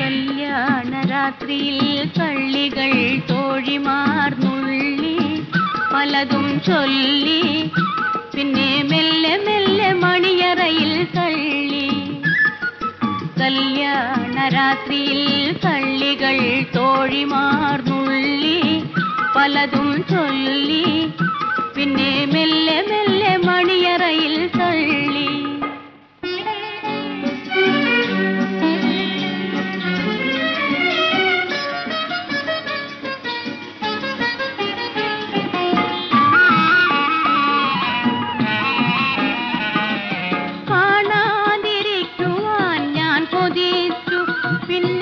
കല്യാണ രാത്രിയിൽ കള്ളികൾ തോഴിമാർന്നുള്ളി പലതും ചൊല്ലി പിന്നെ മെല്ലെ മെല്ലെ മണിയറയിൽ കള്ളി കല്യാണ രാത്രിയിൽ കള്ളികൾ തോഴിമാർന്നുള്ളി പലതും ചൊല്ലി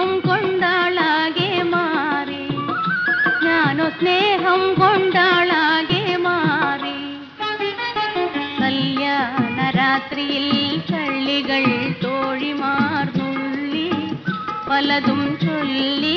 സ്നേഹം കൊണ്ടാളാകെ മാറി ഞാനോ സ്നേഹം കൊണ്ടാളാകെ മാറി കല്യാണ രാത്രിയിൽ കള്ളികൾ തോഴിമാർ തുള്ളി പലതും ചൊല്ലി